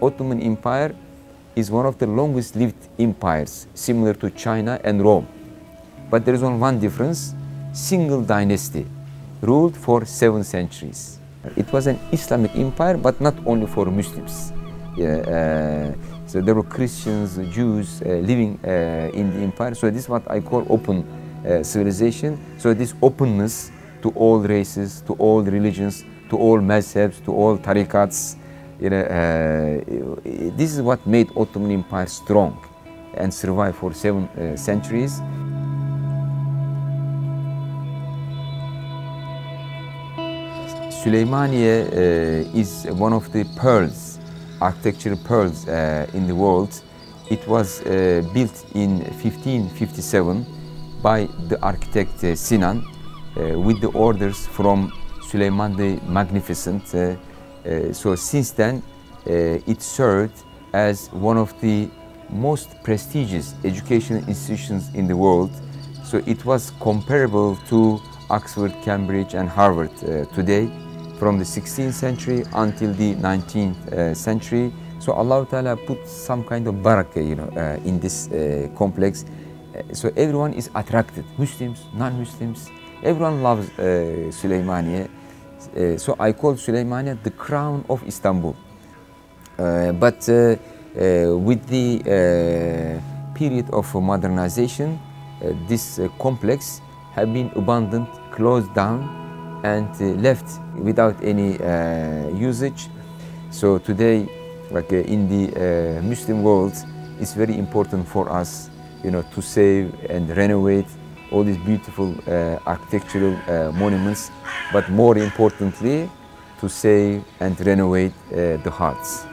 Ottoman Empire is one of the longest lived empires, similar to China and Rome. But there is only one difference, single dynasty, ruled for seven centuries. It was an Islamic empire, but not only for Muslims. Uh, so there were Christians, Jews uh, living uh, in the empire. So this is what I call open uh, civilization. So this openness to all races, to all religions, to all mazhabs, to all tariqats, you know, uh, this is what made Ottoman Empire strong and survive for seven uh, centuries. Süleymaniye uh, is one of the pearls, architectural pearls uh, in the world. It was uh, built in 1557 by the architect uh, Sinan with the orders from Süleyman the Magnificent. Uh, so since then, it served as one of the most prestigious educational institutions in the world. So it was comparable to Oxford, Cambridge and Harvard today from the 16th century until the 19th uh, century. So Allah Ta'ala put some kind of barakah, you know, uh, in this uh, complex. so everyone is attracted, Muslims, non-Muslims, everyone loves uh, Süleymaniye. Uh, so I call Süleymaniye the crown of Istanbul. Uh, but uh, with the period of modernization, this complex have been abandoned, closed down, and uh, left without any uh, usage. So today, like uh, in the Muslim world, it's very important for us, you know, to save and renovate all these beautiful architectural monuments, but more importantly, to save and renovate the hearts.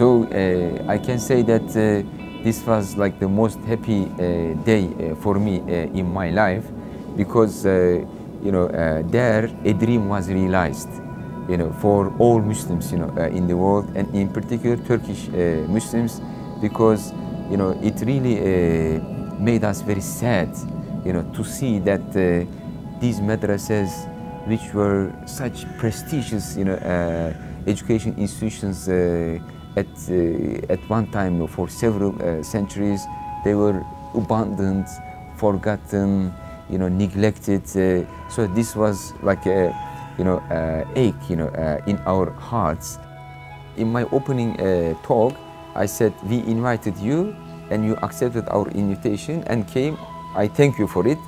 So uh, I can say that uh, this was like the most happy uh, day uh, for me uh, in my life because uh, you know uh, there a dream was realized you know for all Muslims you know uh, in the world and in particular Turkish uh, Muslims because you know it really made us very sad you know to see that these madrasas which were such prestigious you know education institutions at, uh, at one time for several uh, centuries they were abandoned, forgotten, you know, neglected. Uh, so this was like a, you know, ache, you know, in our hearts. In my opening talk, I said, we invited you and you accepted our invitation and came. I thank you for it.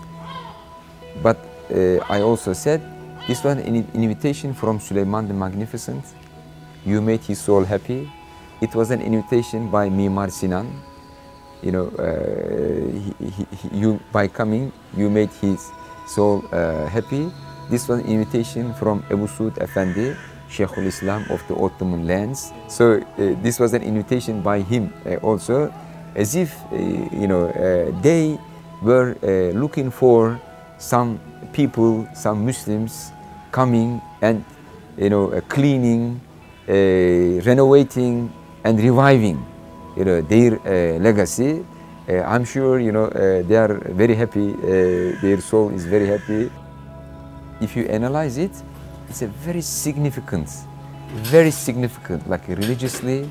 But uh, I also said, this was an invitation from Suleiman the Magnificent. You made his soul happy. It was an invitation by Mimar Sinan. You know, uh, he, he, you by coming, you made his soul uh, happy. This was an invitation from Abu Suud Effendi, Sheikhul Islam of the Ottoman lands. So uh, this was an invitation by him uh, also, as if uh, you know uh, they were looking for some people, some Muslims coming and you know cleaning, renovating and reviving you know, their uh, legacy. Uh, I'm sure you know, uh, they are very happy, their soul is very happy. If you analyze it, it's a very significant, very significant, like religiously,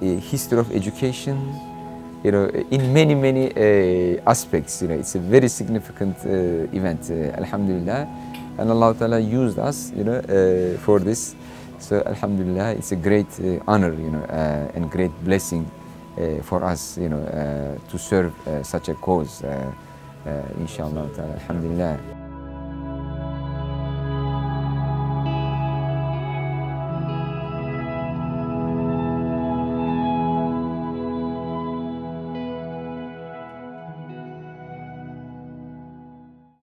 history of education, you know, in many, many uh, aspects, you know, it's a very significant uh, event, uh, alhamdulillah. And Allah Ta'ala used us, you know, for this. So Alhamdulillah, it's a great uh, honor, you know, uh, and great blessing uh, for us, you know, uh, to serve uh, such a cause, uh, inshallah. Alhamdulillah.